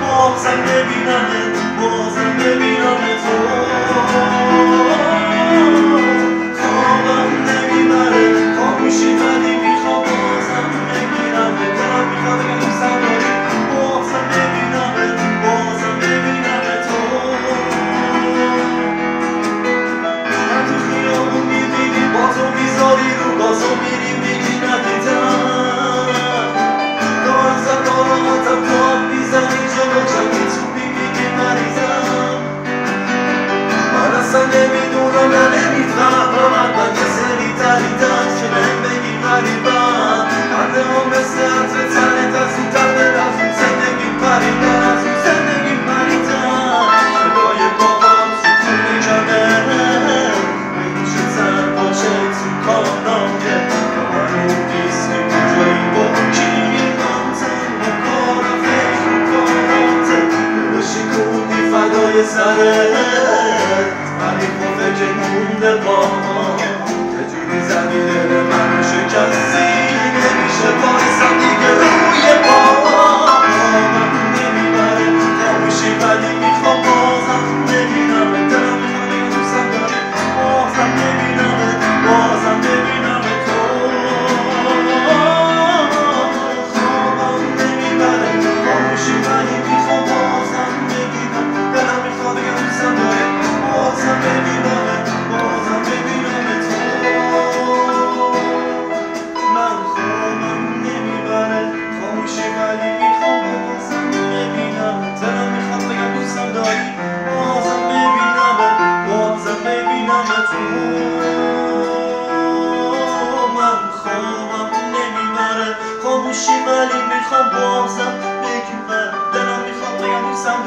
Boże, nie winę, Boże خوابم نمی‌بره خاموشی ولی می‌خوام بازم بگیرم دلم می‌خوام بگم نیستم